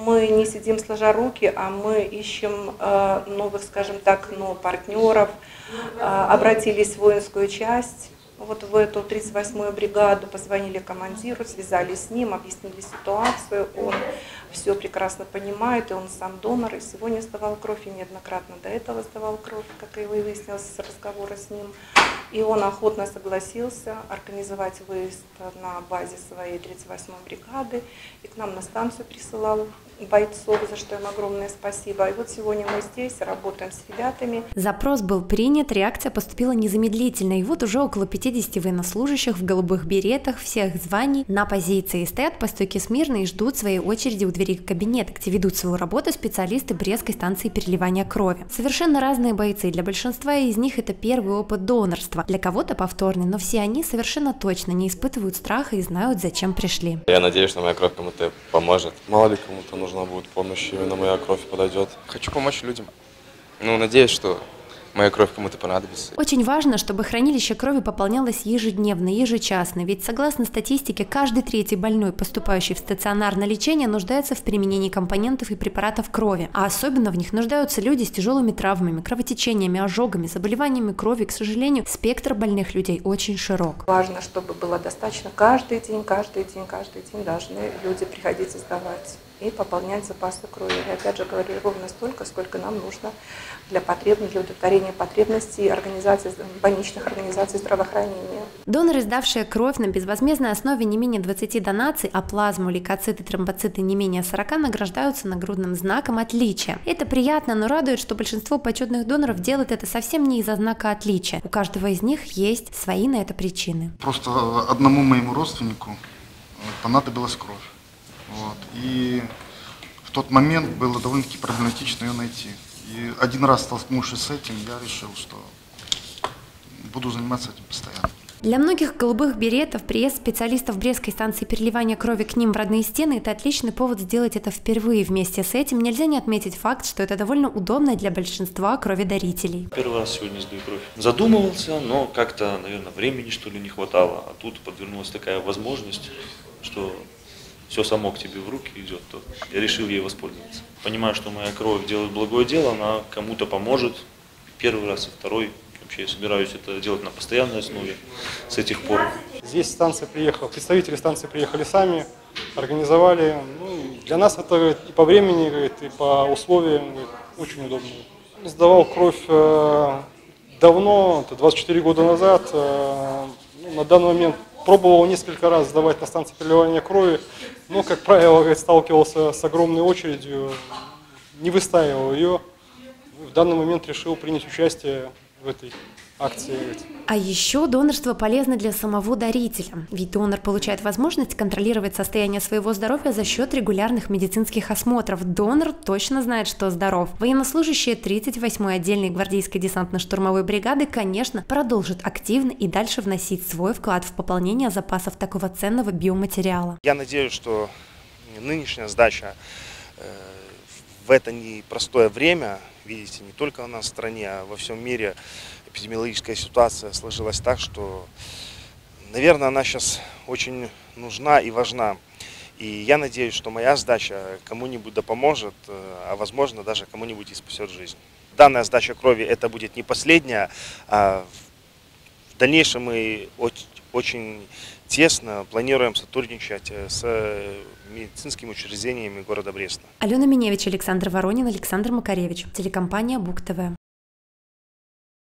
Мы не сидим сложа руки, а мы ищем э, новых, скажем так, ну, партнеров. Э, обратились в воинскую часть, вот в эту 38-ю бригаду, позвонили командиру, связались с ним, объяснили ситуацию. Он все прекрасно понимает, и он сам донор, и сегодня сдавал кровь, и неоднократно до этого сдавал кровь, как и выяснилось с разговора с ним. И он охотно согласился организовать выезд на базе своей 38-й бригады, и к нам на станцию присылал бойцов, за что им огромное спасибо. И вот сегодня мы здесь работаем с ребятами. Запрос был принят, реакция поступила незамедлительно, и вот уже около 50 военнослужащих в голубых беретах всех званий на позиции стоят по стойке смирно и ждут своей очереди у двери кабинета, где ведут свою работу специалисты Брестской станции переливания крови. Совершенно разные бойцы, для большинства из них это первый опыт донорства, для кого-то повторный, но все они совершенно точно не испытывают страха и знают, зачем пришли. Я надеюсь, что моя кровь кому-то поможет. Мало ли кому-то нужна будет помощь, именно моя кровь подойдет. Хочу помочь людям. Ну, надеюсь, что моя кровь кому-то понадобится. Очень важно, чтобы хранилище крови пополнялось ежедневно, ежечасно, ведь согласно статистике, каждый третий больной, поступающий в стационарное лечение, нуждается в применении компонентов и препаратов крови, а особенно в них нуждаются люди с тяжелыми травмами, кровотечениями, ожогами, заболеваниями крови. К сожалению, спектр больных людей очень широк. Важно, чтобы было достаточно каждый день, каждый день, каждый день должны люди приходить и сдавать и пополнять запасы крови. И опять же говорю, ровно столько, сколько нам нужно для потребностей, для удовлетворения потребностей организаций, больничных организаций здравоохранения. Доноры, сдавшие кровь на безвозмездной основе не менее 20 донаций, а плазму, лейкоциты, тромбоциты не менее 40 награждаются нагрудным знаком отличия. Это приятно, но радует, что большинство почетных доноров делают это совсем не из-за знака отличия. У каждого из них есть свои на это причины. Просто одному моему родственнику понадобилась кровь. Вот. И в тот момент было довольно-таки проблематично ее найти. И один раз столкнувшись с этим, я решил, что буду заниматься этим постоянно. Для многих голубых беретов приезд специалистов Брестской станции переливания крови к ним в родные стены – это отличный повод сделать это впервые. Вместе с этим нельзя не отметить факт, что это довольно удобно для большинства кроветарителей. Первый раз сегодня сдаю кровь. Задумывался, но как-то, наверное, времени что ли не хватало. А тут подвернулась такая возможность, что все само к тебе в руки идет, то я решил ей воспользоваться. Понимаю, что моя кровь делает благое дело, она кому-то поможет. Первый раз и второй. Вообще я собираюсь это делать на постоянной основе с этих пор. Здесь станция приехала, представители станции приехали сами, организовали. Ну, для нас это говорит, и по времени, говорит, и по условиям говорит, очень удобно. Сдавал кровь э, давно, это 24 года назад. Э, ну, на данный момент Пробовал несколько раз сдавать на станции переливания крови, но, как правило, сталкивался с огромной очередью, не выстаивал ее. В данный момент решил принять участие в этой акции. А еще донорство полезно для самого дарителя, ведь донор получает возможность контролировать состояние своего здоровья за счет регулярных медицинских осмотров. Донор точно знает, что здоров. Военнослужащие 38-й отдельной гвардейской десантно-штурмовой бригады, конечно, продолжат активно и дальше вносить свой вклад в пополнение запасов такого ценного биоматериала. Я надеюсь, что нынешняя сдача э, в это непростое время, видите, не только у нас в стране, а во всем мире эпидемиологическая ситуация сложилась так, что, наверное, она сейчас очень нужна и важна. И я надеюсь, что моя сдача кому-нибудь да поможет, э, а возможно даже кому-нибудь и спасет жизнь. Данная сдача крови это будет не последняя, а в дальнейшем мы очень тесно планируем сотрудничать э, с медицинскими учреждениями города Бреста. Алена Миневич, Александр Воронин, Александр Макаревич, телекомпания Бук ТВ.